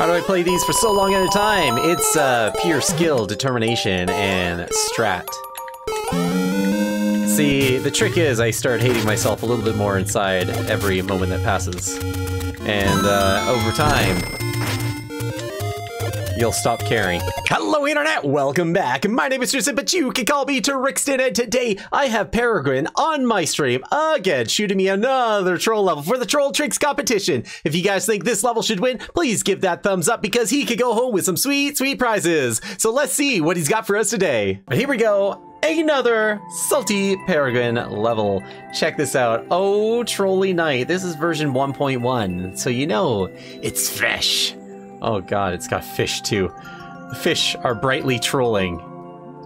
How do I play these for so long at a time? It's uh, pure skill, determination, and strat. See, the trick is I start hating myself a little bit more inside every moment that passes. And uh, over time, you'll stop caring. Hello internet, welcome back. My name is Tristan, but you can call me TriXtan, and today I have Peregrine on my stream again, shooting me another troll level for the Troll TriX competition. If you guys think this level should win, please give that thumbs up because he could go home with some sweet, sweet prizes. So let's see what he's got for us today. But here we go. Another salty Peregrine level. Check this out. Oh, Trolly Night. This is version 1.1, so you know it's fresh. Oh god, it's got fish too. The fish are brightly trolling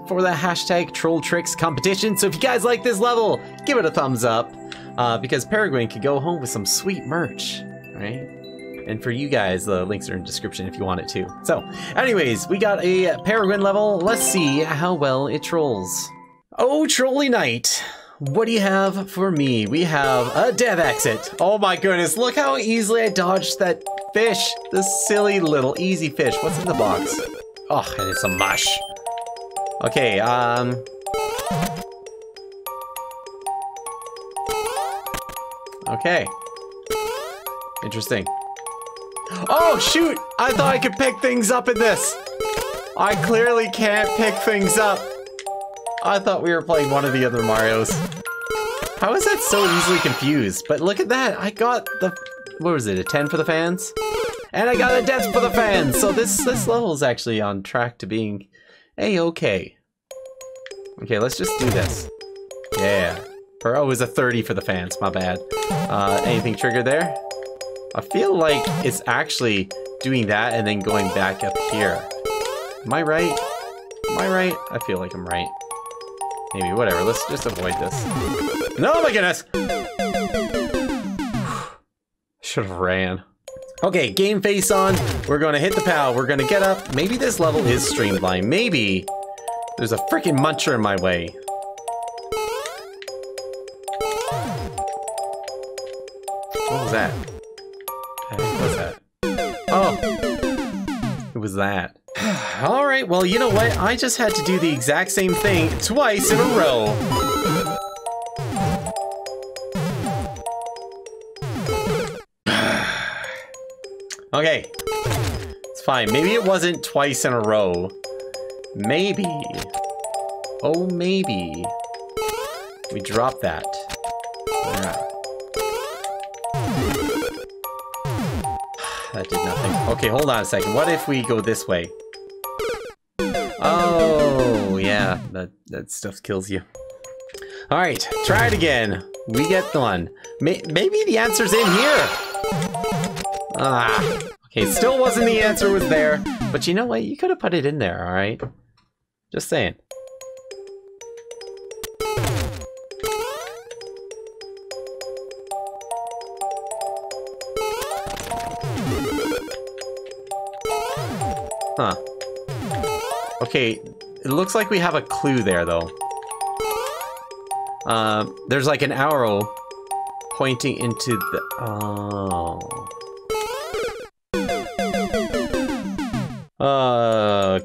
for the hashtag troll TriX competition. So if you guys like this level, give it a thumbs up uh, because Peregrine could go home with some sweet merch, right? And for you guys, the links are in the description if you want it too. So, anyways, we got a Peregrine level. Let's see how well it trolls. Oh, Trolly Night. What do you have for me? We have a dev exit. Oh my goodness, look how easily I dodged that fish. This silly little easy fish. What's in the box? Oh, and it's a mush. Okay, um... Okay. Interesting. Oh, shoot! I thought I could pick things up in this. I clearly can't pick things up. I thought we were playing one of the other Marios. How is that so easily confused? But look at that, I got the, what was it, a 10 for the fans? And I got a death for the fans, so this, this level is actually on track to being a-okay. Okay, let's just do this. Yeah. Or, oh, it was a 30 for the fans, my bad. Uh, anything triggered there? I feel like it's actually doing that and then going back up here. Am I right? Am I right? I feel like I'm right. Maybe, whatever. Let's just avoid this. No, my goodness! Should have ran. Okay, game face on. We're gonna hit the pal. We're gonna get up. Maybe this level is streamlined. Maybe there's a freaking muncher in my way. What was that? What was that? Oh! Was that. Alright, well, you know what? I just had to do the exact same thing twice in a row. okay. It's fine. Maybe it wasn't twice in a row. Maybe. Oh, maybe. We drop that. Yeah. That did nothing. Okay, hold on a second. What if we go this way? Oh, yeah. That, that stuff kills you. Alright, try it again. We get the one. May maybe the answer's in here. Ah. Okay, still wasn't the answer was there. But you know what? You could have put it in there, alright? Just saying. Huh. Okay, it looks like we have a clue there, though. Uh, there's like an arrow pointing into the... Oh.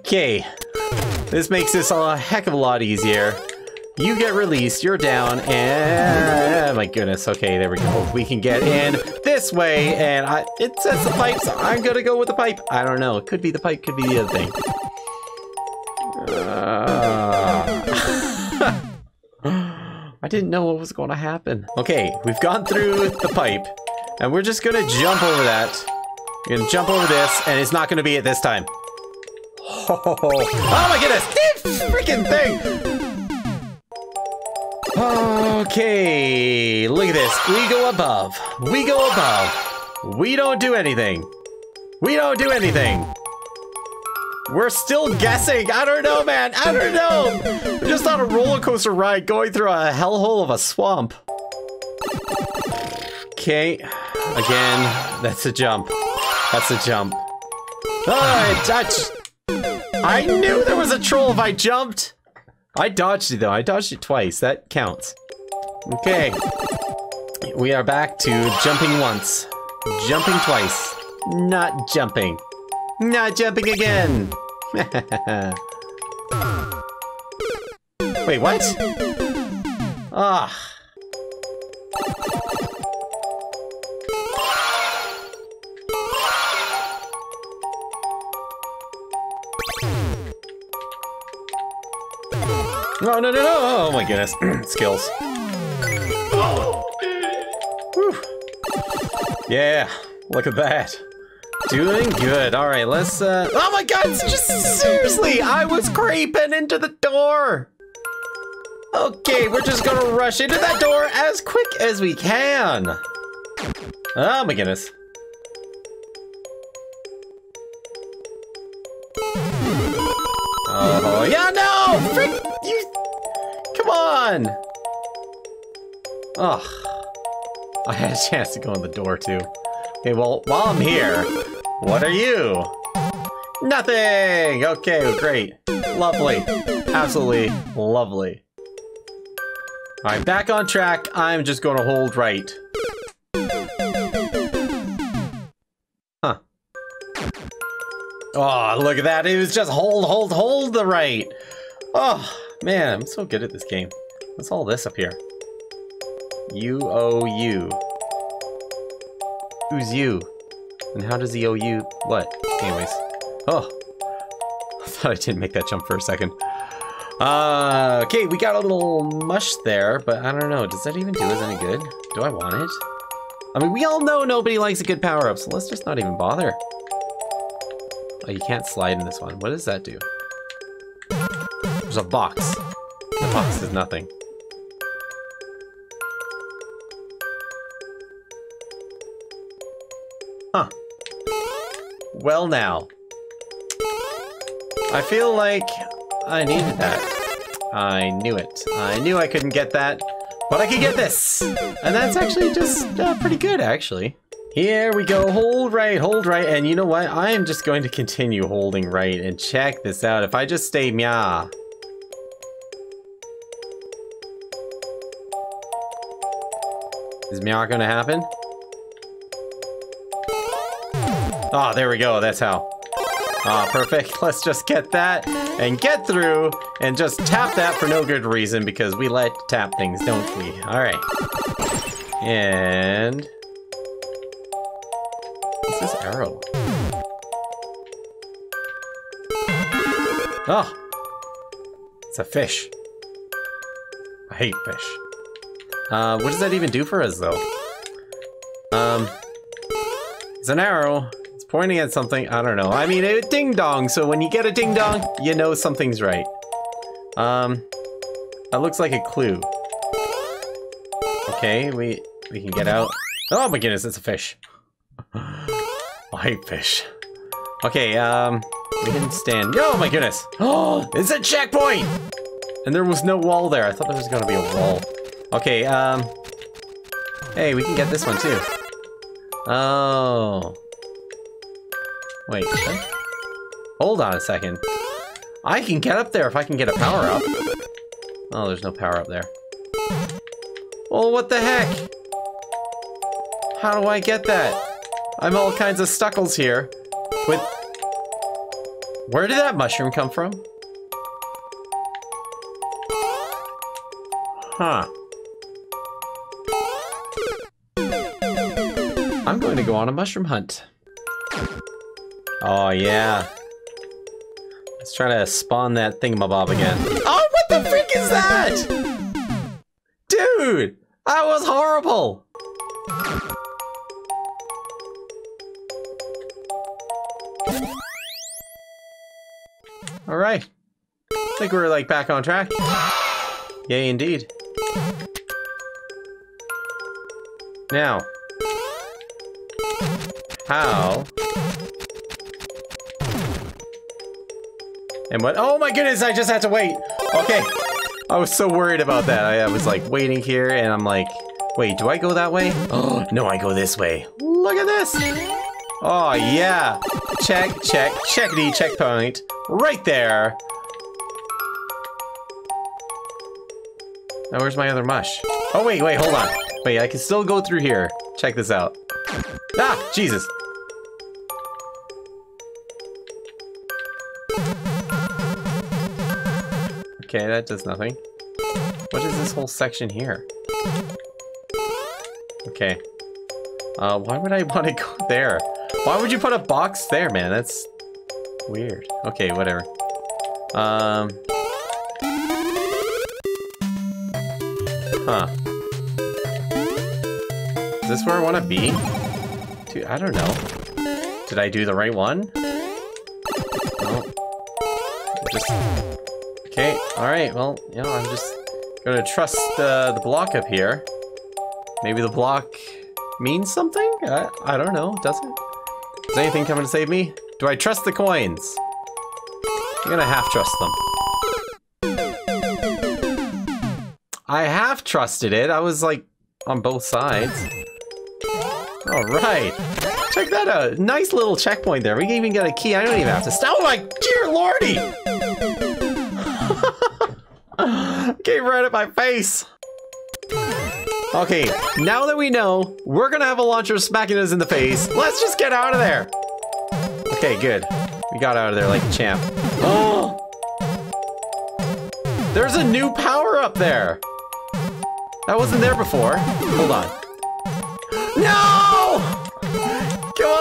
Okay. This makes this a heck of a lot easier. You get released, you're down, and... Oh my goodness, okay, there we go. We can get in this way, and I, it says the pipe, so I'm gonna go with the pipe. I don't know, it could be the pipe, could be the other thing. Uh... I didn't know what was to happen. Okay, we've gone through the pipe, and we're just gonna jump over that. We're gonna jump over this, and it's not gonna be it this time. Oh, oh my goodness! This freaking thing! Okay, look at this. We go above. We go above. We don't do anything. We don't do anything. We're still guessing. I don't know, man. I don't know. We're just on a roller coaster ride going through a hellhole of a swamp. Okay. Again, that's a jump. That's a jump. Oh, I touched. I knew there was a troll if I jumped. I dodged it though. I dodged it twice. That counts. Okay. We are back to jumping once. Jumping twice. Not jumping. Not jumping again. Wait, what? Ah. No, no, no, no! Oh my goodness. Skills. Yeah, look at that. Doing good. All right, let's, uh... Oh my god, just seriously, I was creeping into the door. Okay, we're just gonna rush into that door as quick as we can. Oh my goodness. Oh, yeah, no! You... Come on! Ugh. I had a chance to go in the door, too. Okay, well, while I'm here, what are you? Nothing! Okay, great. Lovely. Absolutely lovely. Alright, back on track. I'm just going to hold right. Huh. Oh, look at that. It was just hold, hold, hold the right. Oh, man, I'm so good at this game. What's all this up here? U-O-U. Who's you? And how does he owe you what? Anyways. Oh. I thought I didn't make that jump for a second. Uh, okay, we got a little mush there, but I don't know. Does that even do us any good? Do I want it? I mean, we all know nobody likes a good power-up, so let's just not even bother. Oh, you can't slide in this one. What does that do? There's a box. The box is nothing. Huh. Well now. I feel like I needed that. I knew it. I knew I couldn't get that, but I could get this! And that's actually just uh, pretty good, actually. Here we go, hold right, hold right, and you know what? I am just going to continue holding right and check this out. If I just stay mya. Is mya gonna happen? Oh, there we go, that's how. Ah, oh, perfect. Let's just get that and get through and just tap that for no good reason because we like to tap things, don't we? All right. And... What's this arrow? Oh! It's a fish. I hate fish. Uh, what does that even do for us, though? Um, it's an arrow It's pointing at something. I don't know. I mean, it ding dong. So when you get a ding dong, you know something's right. Um, that looks like a clue. Okay, we we can get out. Oh my goodness, it's a fish. I hate fish. Okay, um, we can stand. Oh my goodness. Oh, it's a checkpoint! And there was no wall there. I thought there was gonna be a wall. Okay, um, hey, we can get this one too. Oh. Wait, what? Hold on a second. I can get up there if I can get a power up. Oh, there's no power up there. Well, what the heck? How do I get that? I'm all kinds of stuckles here. With... Where did that mushroom come from? Huh. I'm going to go on a mushroom hunt. Oh, yeah. Let's try to spawn that thingamabob again. Oh, what the freak is that? Dude, that was horrible. All right. I think we're like back on track. Yay, indeed. Now, how And what? Oh my goodness, I just had to wait. Okay. I was so worried about that. I, I was like waiting here and I'm like, wait, do I go that way? Oh, no, I go this way. Look at this. Oh, yeah. Check, check, checkity, checkpoint. Right there. Now, where's my other mush? Oh, wait, wait, hold on. Wait, I can still go through here. Check this out. Ah, Jesus. Okay, that does nothing. What is this whole section here? Okay. Uh, why would I want to go there? Why would you put a box there, man? That's weird. Okay, whatever. Um. Huh. Is this where I want to be? Dude, I don't know. Did I do the right one? Just... Okay, alright, well, you know, I'm just gonna trust uh, the block up here. Maybe the block means something? I, I don't know, does it? Is anything coming to save me? Do I trust the coins? I'm gonna half trust them. I half trusted it. I was like on both sides. All right. Check that out. Nice little checkpoint there. We even got a key. I don't even have to stop. Oh my dear lordy! Came right at my face. Okay, now that we know we're gonna have a launcher smacking us in the face, let's just get out of there. Okay, good. We got out of there like a champ. Oh! There's a new power up there. That wasn't there before. Hold on. No!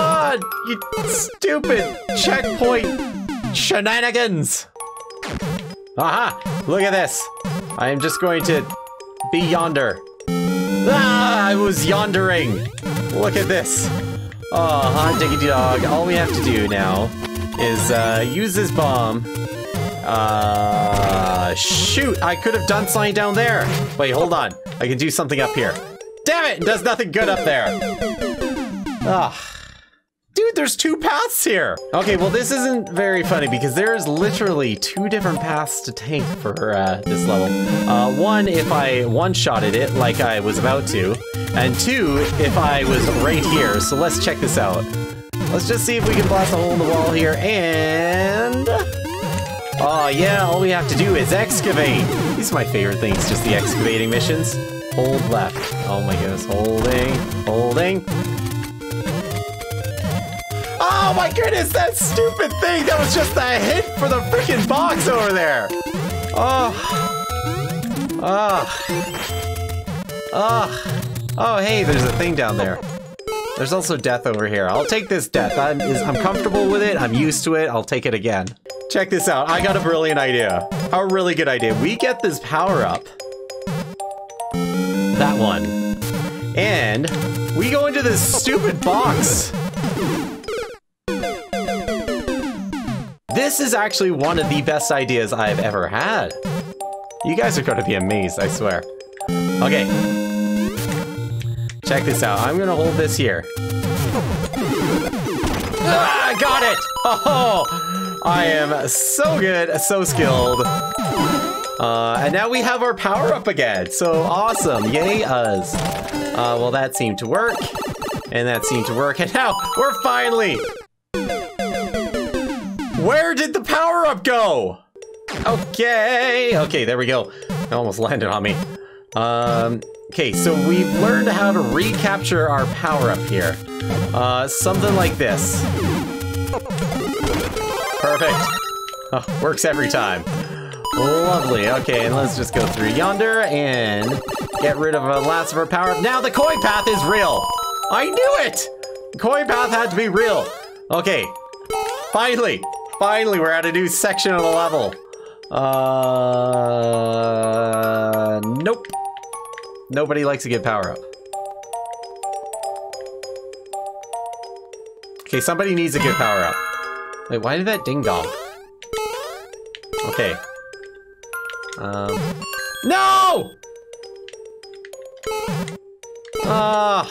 On, you stupid checkpoint shenanigans. Aha! Look at this. I am just going to be yonder. Ah, I was yondering. Look at this. Oh, hot diggity dog. All we have to do now is uh, use this bomb. Uh, shoot, I could have done something down there. Wait, hold on. I can do something up here. Damn it, does nothing good up there. Ah. Dude, there's two paths here. Okay, well this isn't very funny because there's literally two different paths to take for uh, this level. Uh, one, if I one-shotted it like I was about to, and two, if I was right here. So let's check this out. Let's just see if we can blast a hole in the wall here, and... Oh yeah, all we have to do is excavate. These are my favorite things, just the excavating missions. Hold left. Oh my goodness, holding, holding. Oh my goodness, that stupid thing! That was just a hit for the freaking box over there! Oh. Oh. Oh. Oh, hey, there's a thing down there. There's also death over here. I'll take this death. I'm, I'm comfortable with it. I'm used to it. I'll take it again. Check this out. I got a brilliant idea. A really good idea. We get this power up. That one. And we go into this stupid box. This is actually one of the best ideas I've ever had. You guys are going to be amazed, I swear. Okay. Check this out. I'm going to hold this here. Ah, got it! Oh, I am so good, so skilled. Uh, and now we have our power up again. So awesome. Yay us. Uh, well, that seemed to work. And that seemed to work. And now we're finally where did the power up go? Okay, okay, there we go. It almost landed on me. Um, okay, so we've learned how to recapture our power up here. Uh, something like this. Perfect. Oh, works every time. Lovely. Okay, and let's just go through yonder and get rid of a last of our power. Now the coin path is real. I knew it. The coin path had to be real. Okay, finally, Finally, we're at a new section of the level. Uh, nope. Nobody likes to get power up. Okay, somebody needs to get power up. Wait, why did that ding dong? Okay. Um. No! Ah.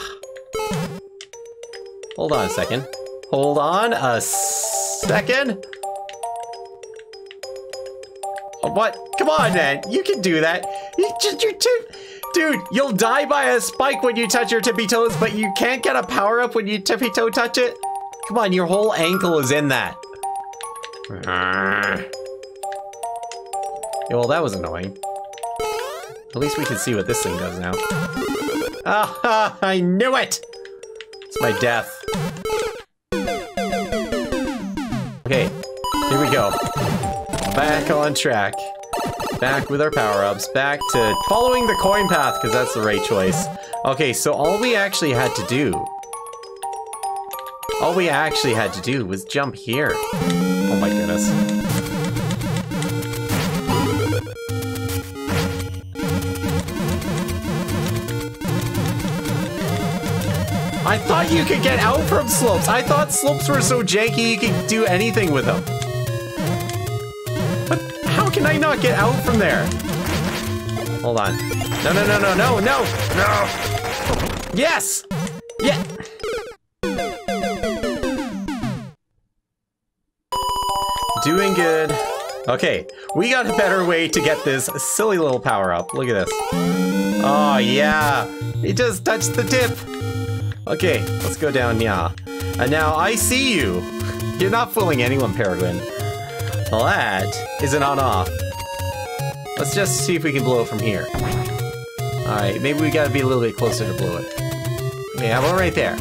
Hold on a second. Hold on a second. What? Come on, man. You can do that. You just, you tip. Dude, you'll die by a spike when you touch your tippy toes, but you can't get a power up when you tippy toe touch it? Come on, your whole ankle is in that. Yeah, well, that was annoying. At least we can see what this thing does now. Ah, I knew it! It's my death. Okay, Here we go. Back on track. Back with our power-ups. Back to following the coin path, because that's the right choice. Okay, so all we actually had to do... All we actually had to do was jump here. Oh my goodness. I thought you could get out from slopes. I thought slopes were so janky you could do anything with them. But how can I not get out from there? Hold on. No, no, no, no, no, no, no. Yes! Yeah. Doing good. Okay, we got a better way to get this silly little power up. Look at this. Oh, yeah. It just touched the tip. Okay, let's go down yeah. And now I see you. You're not fooling anyone, Peregrine. That is an on-off. Let's just see if we can blow it from here. Alright, maybe we gotta be a little bit closer to blow it. How about right there?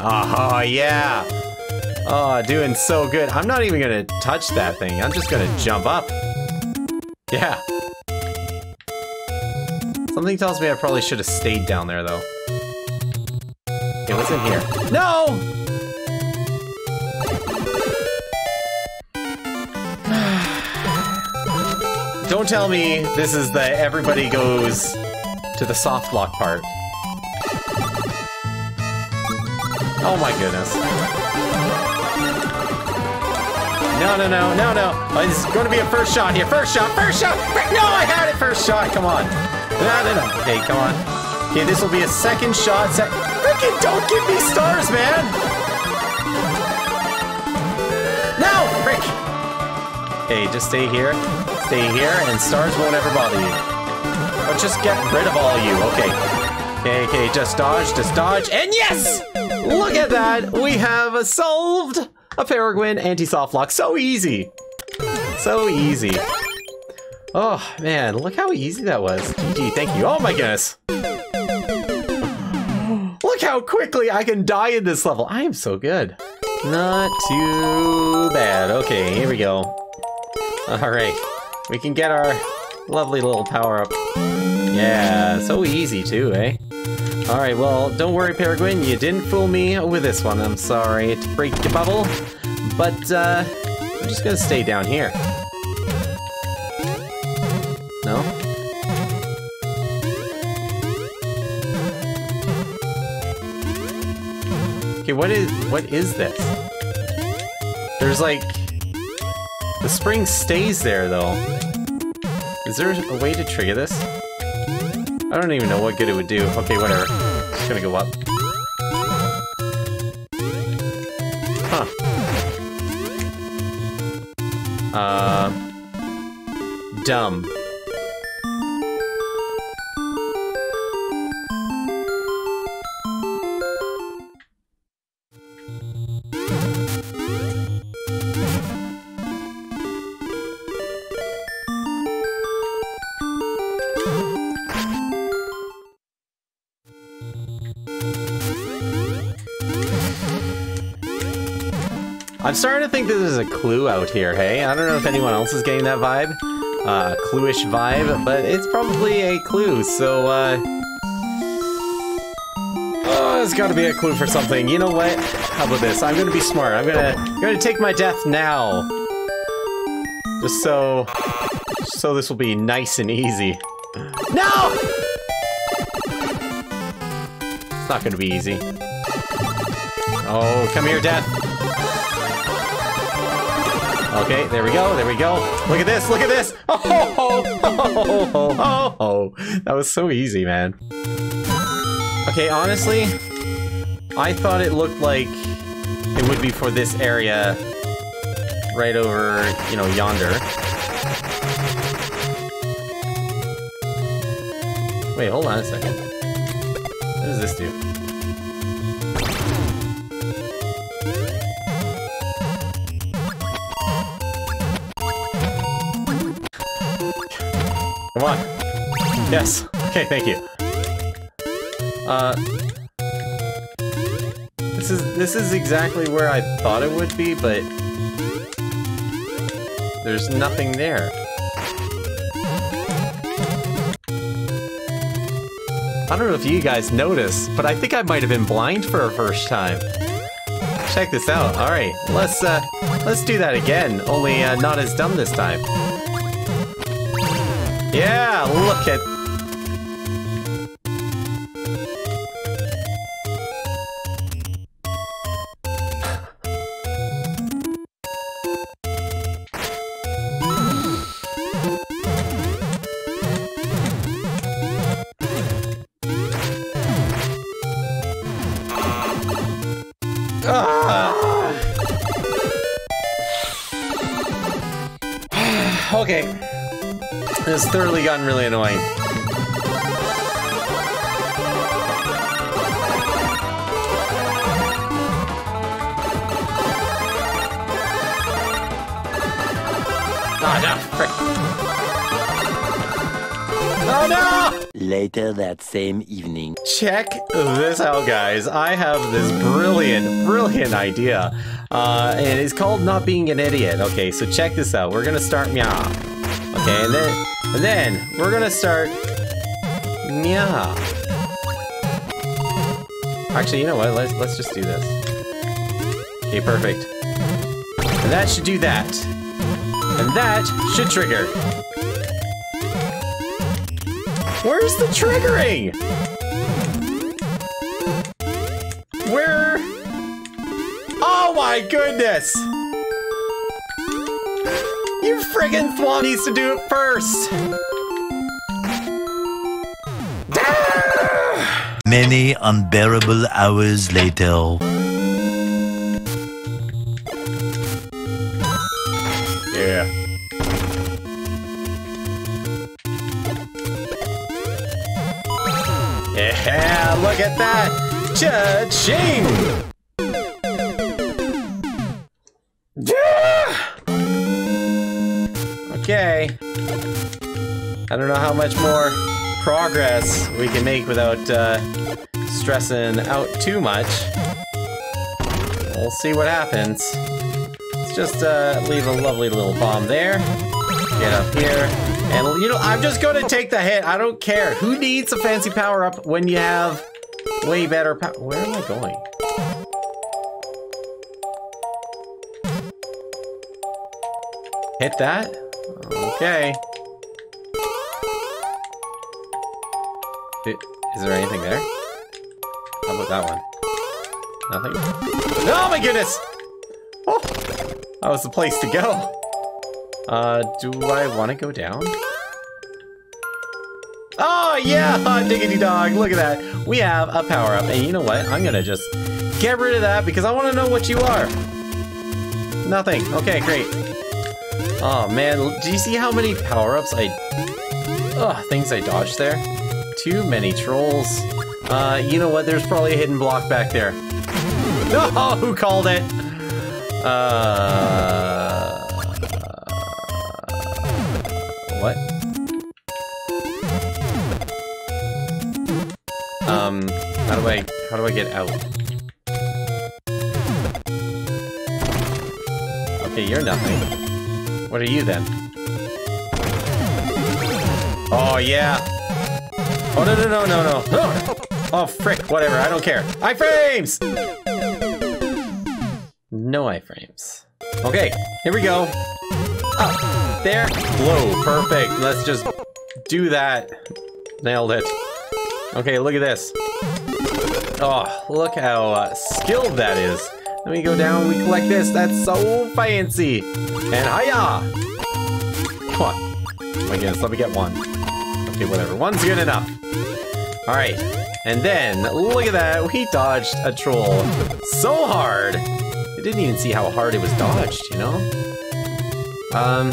Oh, yeah! Oh, doing so good. I'm not even gonna touch that thing. I'm just gonna jump up. Yeah. Something tells me I probably should have stayed down there, though. Okay, what's in here? No! Don't tell me this is the everybody goes to the soft block part. Oh my goodness. No, no, no, no, no. Oh, it's going to be a first shot here. First shot, first shot. No, I had it first shot. Come on. No, no, no. Okay, come on. Okay, this will be a second shot. Freaking don't give me stars, man! No! Frick! Okay, just stay here. Stay here, and stars won't ever bother you. Or just get rid of all you. Okay. Okay, okay, just dodge, just dodge, and yes! Look at that! We have solved a Peregrine anti-soft lock. So easy! So easy. Oh, man, look how easy that was. GG, thank you. Oh my goodness! Quickly I can die in this level. I am so good. Not too bad. Okay, here we go. Alright. We can get our lovely little power-up. Yeah, so easy too, eh? Alright, well, don't worry, Peregrine. You didn't fool me with this one. I'm sorry to break your bubble. But, uh, I'm just gonna stay down here. Okay, what is what is this? There's like the spring stays there though. Is there a way to trigger this? I don't even know what good it would do. Okay, whatever. It's gonna go up. Huh. Uh dumb. I'm starting to think this is a clue out here, hey? I don't know if anyone else is getting that vibe. Uh, clue-ish vibe, but it's probably a clue, so, uh... Oh, it's gotta be a clue for something. You know what? How about this? I'm gonna be smart. I'm gonna, I'm gonna take my death now. Just so... So this will be nice and easy. No! It's not gonna be easy. Oh, come here, death. Okay, there we go, there we go. Look at this, look at this! Oh, oh, oh, oh, oh, oh. That was so easy, man. Okay, honestly, I thought it looked like it would be for this area right over, you know, yonder. Wait, hold on a second. What does this do? Come on. Yes. Okay, thank you. Uh... This is this is exactly where I thought it would be, but there's nothing there. I don't know if you guys noticed, but I think I might have been blind for a first time. Check this out. All right, let's uh, let's do that again. Only uh, not as dumb this time. Yeah, look at. Gotten really annoying. Oh no! Later that same evening. Check this out, guys. I have this brilliant, brilliant idea. Uh, and it's called not being an idiot. Okay, so check this out. We're gonna start meow. Okay, and then, and then we're gonna start meow. Actually, you know what? Let's let's just do this. Okay, perfect. And that should do that. And that should trigger. Where's the triggering? Where? Oh my goodness! You friggin' Thwomp needs to do it first! Many unbearable hours later. Yeah. Yeah, look at that! Cha-ching! Okay. I don't know how much more progress we can make without uh, stressing out too much. We'll see what happens. Let's just uh, leave a lovely little bomb there. Get up here. And, you know, I'm just going to take the hit. I don't care. Who needs a fancy power-up when you have way better power? Where am I going? Hit that? Okay. Is there anything there? How about that one? Nothing? Oh my goodness! Oh, that was the place to go. Uh, do I want to go down? Oh, yeah! Diggity dog, look at that. We have a power-up, and you know what? I'm gonna just get rid of that because I want to know what you are. Nothing. Okay, great. Oh, man. Do you see how many power-ups I... Ugh, things I dodged there? Too many trolls. Uh, you know what? There's probably a hidden block back there. Oh, who called it? Uh... What? Um, how do I, how do I get out? Okay, you're nothing. What are you then? Oh, yeah. Oh, no, no, no, no, no. No! Oh, frick, whatever, I don't care. Iframes! No iframes. Okay, here we go. Up, there, blow, perfect. Let's just do that. Nailed it. Okay, look at this. Oh, look how uh, skilled that is. Then we go down, we collect this. That's so fancy. And hiya! Come on. Oh my goodness, let me get one. Okay, whatever. One's good enough. All right. And then, look at that. We dodged a troll so hard. I didn't even see how hard it was dodged, you know? Um,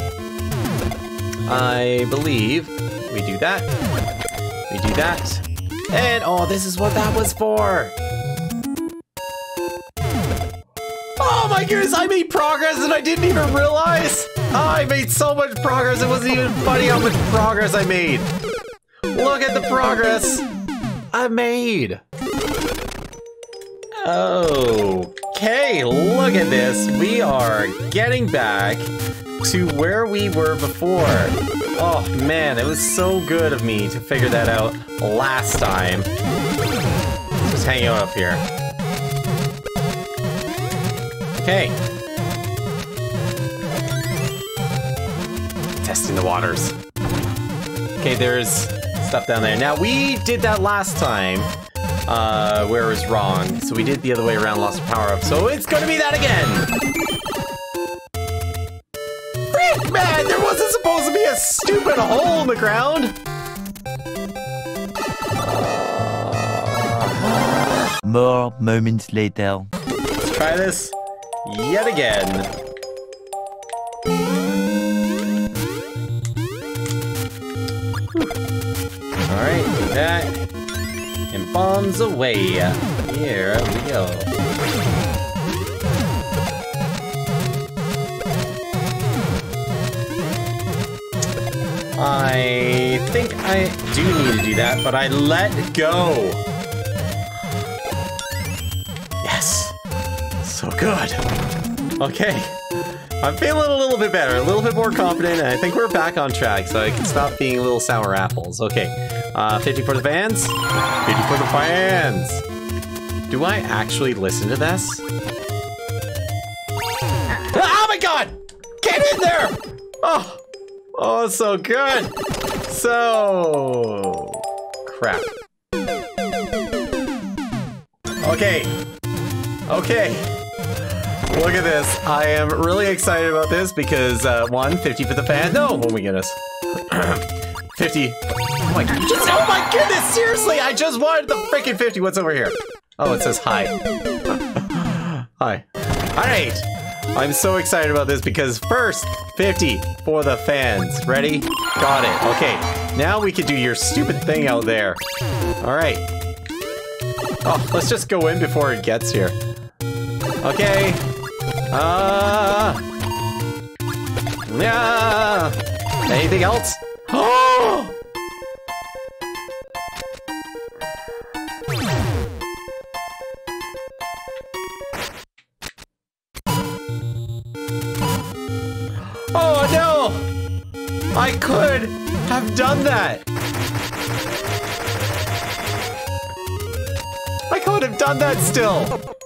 I believe we do that. We do that. And, oh, this is what that was for. I made progress and I didn't even realize. Oh, I made so much progress, it wasn't even funny how much progress I made. Look at the progress I made. Okay, look at this. We are getting back to where we were before. Oh man, it was so good of me to figure that out last time. Just hang out up here. Okay. Testing the waters. Okay, there's stuff down there. Now, we did that last time, uh, where it was wrong. So we did the other way around, lost power-up. So it's gonna be that again! Frick, man! There wasn't supposed to be a stupid hole in the ground! More moments later. Let's try this yet again. Alright, do that. And bombs away. Here we go. I think I do need to do that, but I let go. Good. Okay. I'm feeling a little bit better, a little bit more confident, and I think we're back on track, so I can stop being little sour apples. Okay. Uh, 50 for the fans? 50 for the fans! Do I actually listen to this? Oh my god! Get in there! Oh! Oh, so good! So... Crap. Okay. Okay. Look at this. I am really excited about this because, uh, one, 50 for the fan. No! Oh my goodness. 50. Oh my, just, oh my goodness, seriously! I just wanted the freaking 50. What's over here? Oh, it says hi. hi. Alright. I'm so excited about this because first, 50 for the fans. Ready? Got it. Okay. Now we can do your stupid thing out there. Alright. Oh, let's just go in before it gets here. Okay. Uh, yeah. Anything else? Oh! Oh no! I could have done that! I could have done that still!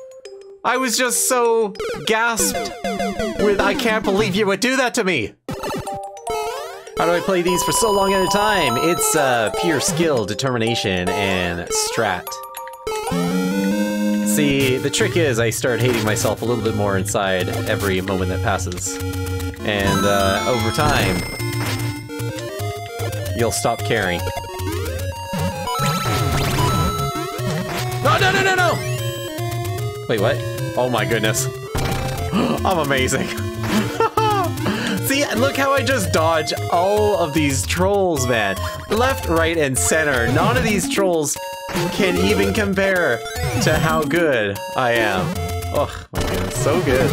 I was just so gasped with I can't believe you would do that to me! How do I play these for so long at a time? It's uh, pure skill, determination, and strat. See, the trick is I start hating myself a little bit more inside every moment that passes. And uh, over time, you'll stop caring. No, no, no, no, no! Wait, what? Oh my goodness. I'm amazing. See, and look how I just dodge all of these trolls, man. Left, right, and center. None of these trolls can even compare to how good I am. Oh my goodness, so good.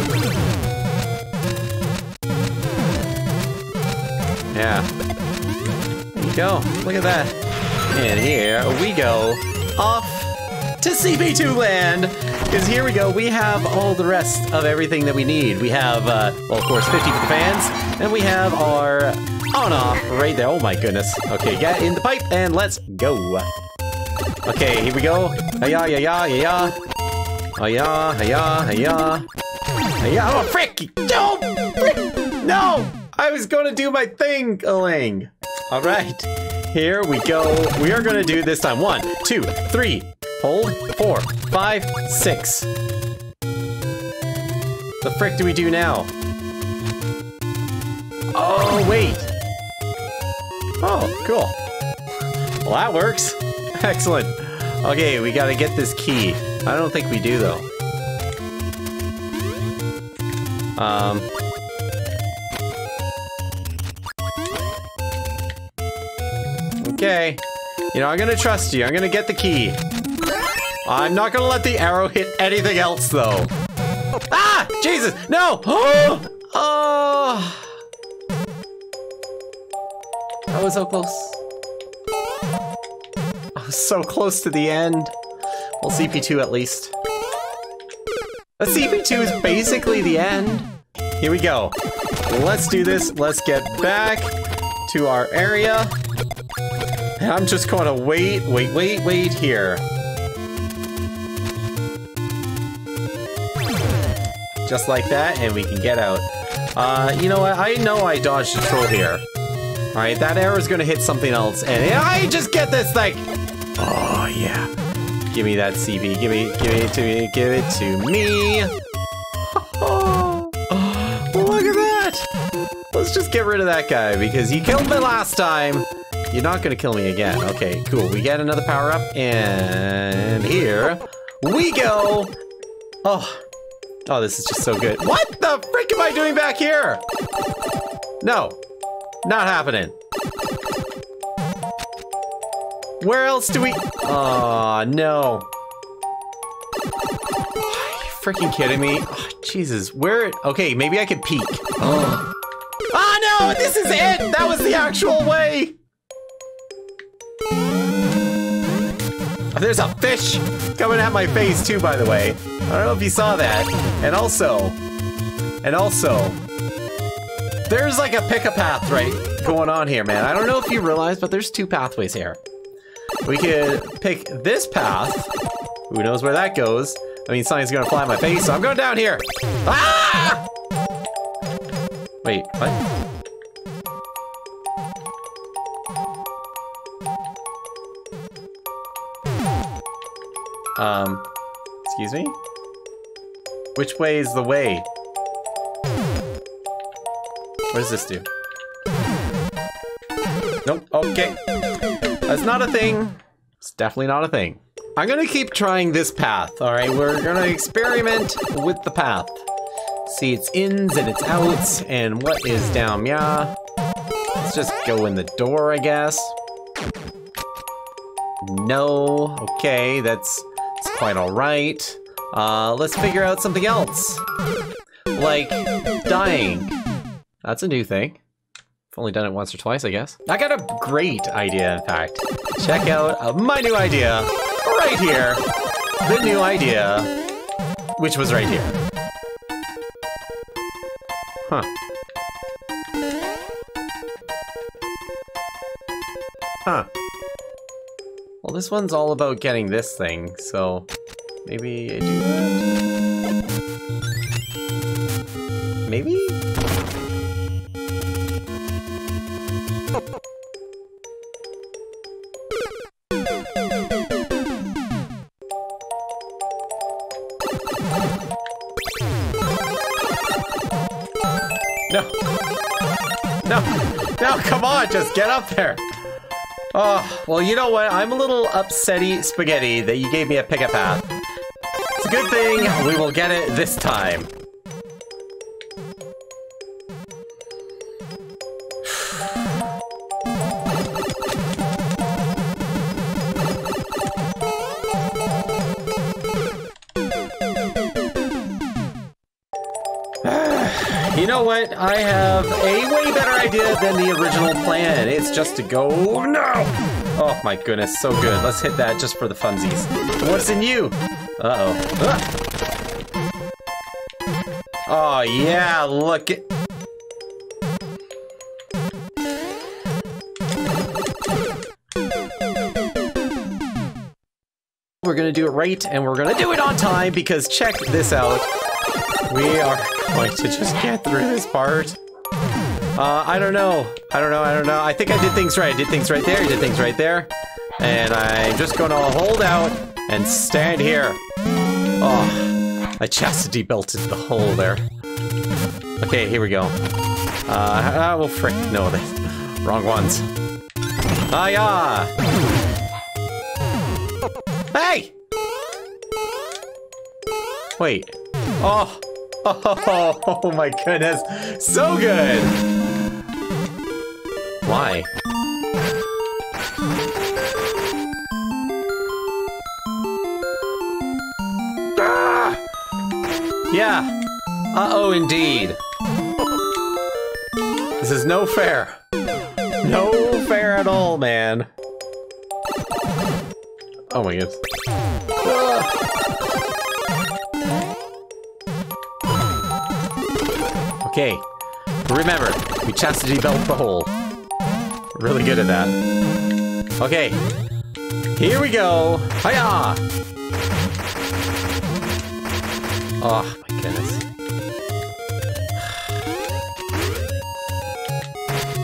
Yeah. There you go. Look at that. And here we go. Off to CP2 land! Because here we go, we have all the rest of everything that we need. We have, uh, well, of course, 50 for the fans, and we have our on-off right there. Oh my goodness. Okay, get in the pipe, and let's go. Okay, here we go. Hiya, ya, ya, ya, ya. Hiya, hiya, hiya. Hiya, oh, frick! No! Frick! No! I was gonna do my thing, Aling. All right, here we go. We are gonna do this time. One, two, three, hold, four, five, six. The frick do we do now? Oh, wait. Oh, cool. Well, that works. Excellent. Okay, we gotta get this key. I don't think we do, though. Um... Okay. You know, I'm gonna trust you. I'm gonna get the key. I'm not gonna let the arrow hit anything else, though. Ah! Jesus! No! Oh! Oh! I was so close. I was so close to the end. Well, CP2 at least. A CP2 is basically the end. Here we go. Let's do this. Let's get back to our area. And I'm just going to wait, wait, wait, wait here. Just like that, and we can get out. Uh, you know what? I know I dodged a troll here. Alright, that arrow is gonna hit something else, and I just get this thing! Oh, yeah. Give me that CP. Give me, give it to me, give it to me. Oh, look at that! Let's just get rid of that guy, because he killed me last time. You're not gonna kill me again. Okay, cool. We get another power up, and here we go! Oh, Oh, this is just so good. What the frick am I doing back here? No, not happening. Where else do we? Aw, oh, no. Are you freaking kidding me? Oh, Jesus, where? Okay, maybe I could peek. Oh. oh no, this is it. That was the actual way. There's a fish coming at my face too, by the way. I don't know if you saw that. And also, and also, there's like a pick a path right going on here, man. I don't know if you realize, but there's two pathways here. We could pick this path. Who knows where that goes? I mean, something's gonna fly in my face, so I'm going down here. Ah! Wait, what? Um, excuse me? Which way is the way? What does this do? Nope, okay. That's not a thing. It's definitely not a thing. I'm gonna keep trying this path, alright? We're gonna experiment with the path. See its ins and its outs, and what is down, yeah. Let's just go in the door, I guess. No, okay, that's, that's quite alright. Uh, let's figure out something else. Like, dying. That's a new thing. I've only done it once or twice, I guess. I got a great idea, in fact. Check out uh, my new idea right here. The new idea, which was right here. Huh. Huh. Well, this one's all about getting this thing, so Maybe I do that? Maybe? No. No. No, come on, just get up there. Oh, well, you know what? I'm a little upsetty spaghetti that you gave me a pick-up path It's a good thing we will get it this time. You know what? I have a way better idea than the original plan. It's just to go... No! Oh my goodness, so good. Let's hit that just for the funsies. What's in you? Uh-oh. Oh, yeah, look at... We're gonna do it right, and we're gonna do it on time, because check this out. We are going to just get through this part. Uh, I don't know. I don't know, I don't know. I think I did things right. I did things right there, I did things right there. And I'm just gonna hold out and stand here. Oh, I chastity belted the hole there. Okay, here we go. Uh, well, frick, no, the wrong ones. Ah, yeah! Hey! Wait. Oh. Oh! My goodness. So good! Why? Ah! Yeah. Uh-oh, indeed. This is no fair. No fair at all, man. Oh my goodness. Ah! Okay. Remember, we chastity belt the hole. Really good at that. Okay. Here we go. Hiya! Oh my goodness.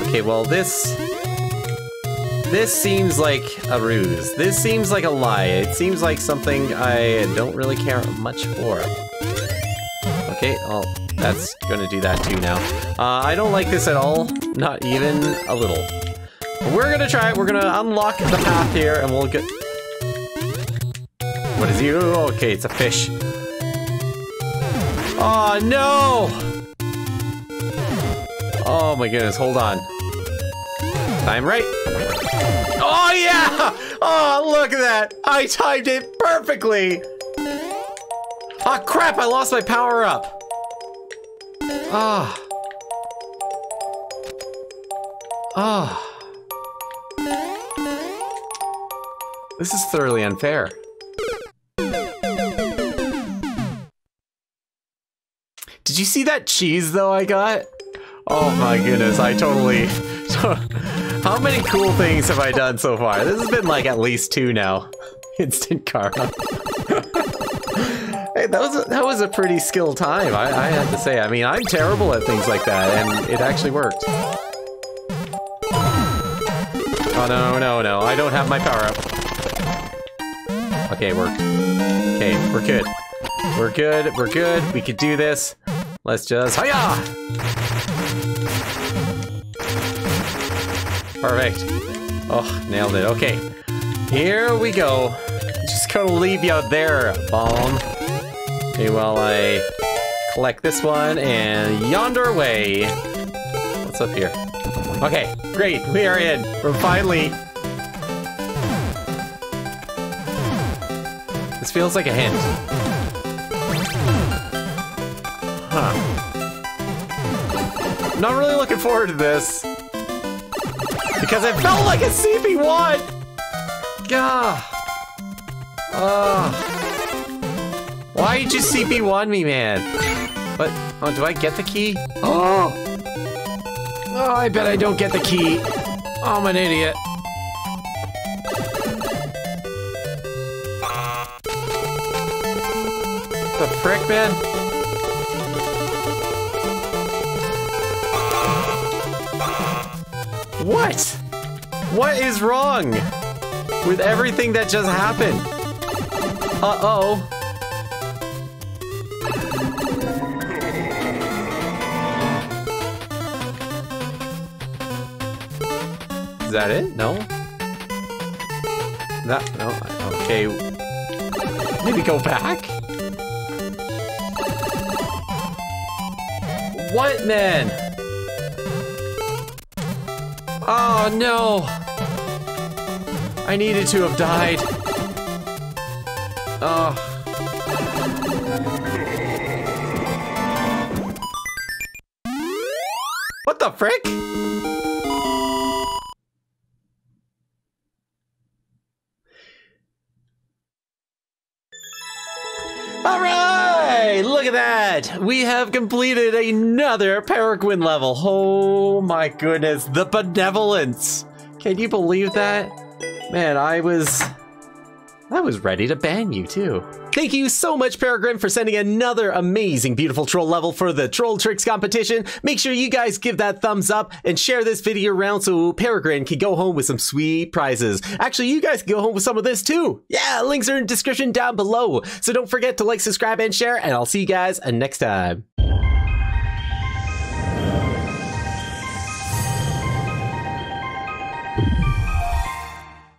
Okay, well this... This seems like a ruse. This seems like a lie. It seems like something I don't really care much for. Okay, well, that's gonna do that too now. Uh, I don't like this at all. Not even a little. We're gonna try it. We're gonna unlock the path here and we'll get... What is you? Okay, it's a fish. Oh, no! Oh my goodness, hold on. Time right. Oh yeah! Oh, look at that! I timed it perfectly! Oh crap, I lost my power up! Ah. Ah. This is thoroughly unfair. Did you see that cheese though I got? Oh my goodness, I totally... How many cool things have I done so far? This has been like at least two now. Instant karma. that was a, that was a pretty skilled time, I, I have to say. I mean, I'm terrible at things like that, and it actually worked. Oh no, no, no, I don't have my power up. Okay, we're... Okay, we're good. We're good, we're good, we could do this. Let's just... Hiya! Perfect. Oh, nailed it. Okay. Here we go. Just gonna leave you there, bomb. Okay, while I collect this one and yonder way. What's up here? Okay, great. We are in. We're finally... This feels like a hint. Huh. Not really looking forward to this. Because it felt like a CP1! Gah! Ugh. Why you just CP1 me, man? What? Oh, do I get the key? Oh! Oh, I bet I don't get the key. Oh, I'm an idiot. The frick, man? What? What is wrong with everything that just happened? Uh-oh. That it? No? That, no, okay. Maybe go back? What, man? Oh, no! I needed to have died. Oh. What the frick? Have completed another Peregrine level. Oh my goodness, the benevolence. Can you believe that? Man, I was... I was ready to ban you too. Thank you so much, Peregrine, for sending another amazing, beautiful troll level for the Troll TriX competition. Make sure you guys give that thumbs up and share this video around so Peregrine can go home with some sweet prizes. Actually, you guys can go home with some of this too. Yeah, links are in description down below. So don't forget to like, subscribe, and share, and I'll see you guys next time.